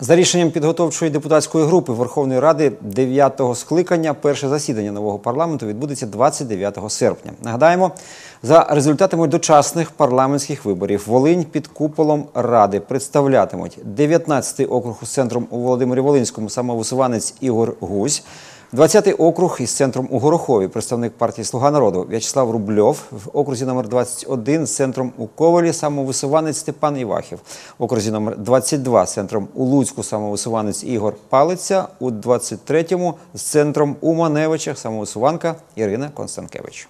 За рішенням підготовчої депутатської групи Верховної Ради 9-го скликання перше засідання нового парламенту відбудеться 29 серпня. Нагадаємо, за результатами дочасних парламентських виборів Волинь під куполом Ради представлятимуть 19-й округ з центром у Володимирі Волинському самовисуванець Ігор Гузь, 20-й округ із центром у Горохові, представник партії Слуга народу В'ячеслав Рубльов, в окрузі номер 21 з центром у Ковалі. Самовисуванець Степан Івахів, в окрузі номер 22 з центром у Луцьку самовисуванець Ігор Палиця, у 23-му з центром у Маневичах самовисуванка Ірина Констанкевич.